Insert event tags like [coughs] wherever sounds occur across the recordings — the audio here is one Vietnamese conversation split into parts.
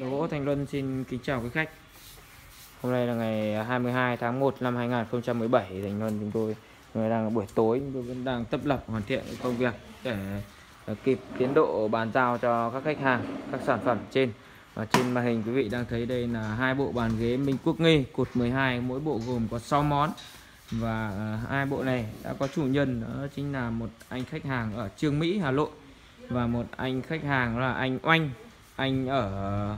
đỗ Thành Luân xin kính chào quý khách. Hôm nay là ngày 22 tháng 1 năm 2017 Thành Luân chúng tôi đang buổi tối, chúng tôi vẫn đang tập lập hoàn thiện công việc để ờ, kịp tiến độ bàn giao cho các khách hàng, các sản phẩm trên. Và trên màn hình quý vị đang thấy đây là hai bộ bàn ghế Minh Quốc Nghi, cột 12 mỗi bộ gồm có 6 món và ờ, hai bộ này đã có chủ nhân, đó chính là một anh khách hàng ở Trương Mỹ, Hà Nội và một anh khách hàng là anh Oanh anh ở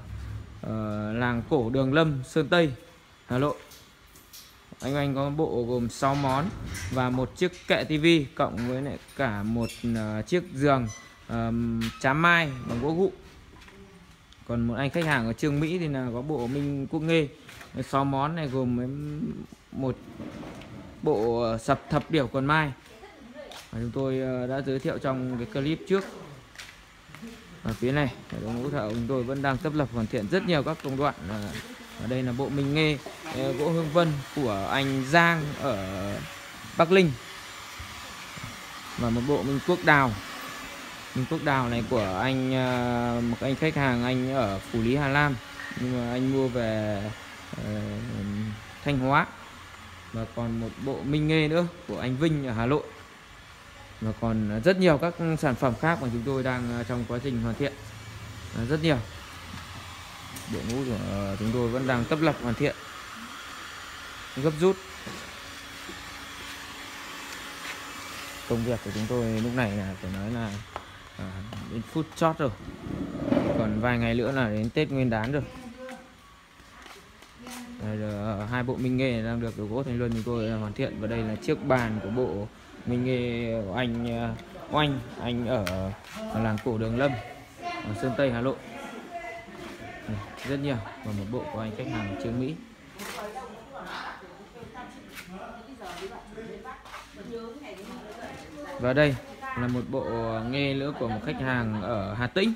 uh, làng cổ Đường Lâm Sơn Tây. Hà Nội anh anh có bộ gồm 6 món và một chiếc kệ tivi cộng với lại cả một uh, chiếc giường um, chám mai bằng gỗ gụ. Còn một anh khách hàng ở Trương Mỹ thì là có bộ Minh Quốc Nghê. 6 món này gồm một bộ ờ, sập thập điểu quần mai. Và chúng tôi đã giới thiệu trong cái clip trước ở phía này hệ thống gỗ thợ chúng tôi vẫn đang tập lập hoàn thiện rất nhiều các công đoạn. Ở đây là bộ minh nghe gỗ hương vân của anh Giang ở Bắc Linh. Và một bộ minh quốc đào. Minh quốc đào này của anh à, một anh khách hàng anh ở phủ lý Hà Nam nhưng mà anh mua về uh, Thanh Hóa. Và còn một bộ minh nghe nữa của anh Vinh ở Hà Nội và còn rất nhiều các sản phẩm khác mà chúng tôi đang ờ, trong quá trình hoàn thiện. Ờ, rất nhiều. Đội ngũ của ờ, chúng tôi vẫn đang tập lập hoàn thiện. Gấp rút. Công việc của chúng tôi lúc này là phải nói là à, đến phút chót rồi. Còn vài ngày nữa là đến Tết Nguyên đán rồi. Đây là hai bộ minh nghệ đang được đồ gỗ thành luân chúng tôi hoàn thiện. Và đây là chiếc bàn của bộ mình nghề của anh ờ, oanh anh ở, làng cổ đường lâm ở sơn tây hà nội. Ừ, rất nhiều và một bộ của anh khách hàng trương mỹ. Và đây là một bộ nghe nữa của một khách hàng ở hà tĩnh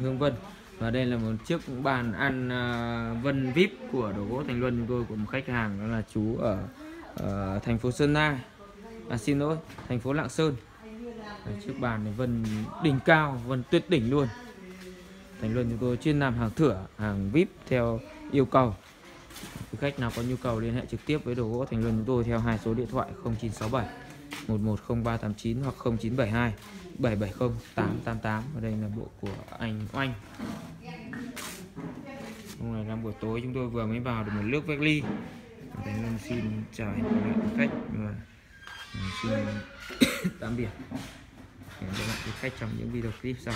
hương vân. Và đây là một chiếc bàn ăn uh, vân vip của đồ gỗ thành luân chúng tôi của một khách hàng đó là chú ở, ở thành phố sơn la à, xin lỗi thành phố Lạng Sơn. Đấy, chiếc bàn này vân đỉnh cao vân tuyệt đỉnh luôn. Thành luôn chúng tôi chuyên làm hàng thửa hàng vip theo yêu cầu. Quý khách nào có nhu cầu liên hệ trực tiếp với đồ gỗ thành luân chúng tôi theo hai số điện thoại 0967 110389 hoặc 0972 770 888 và đây là bộ của anh Oanh. Hôm nay là buổi tối chúng tôi vừa mới vào được một nước vách ly. Thành luân xin chào khách xin [coughs] tạm biệt. Hẹn gặp lại quý khách trong những video clip sau.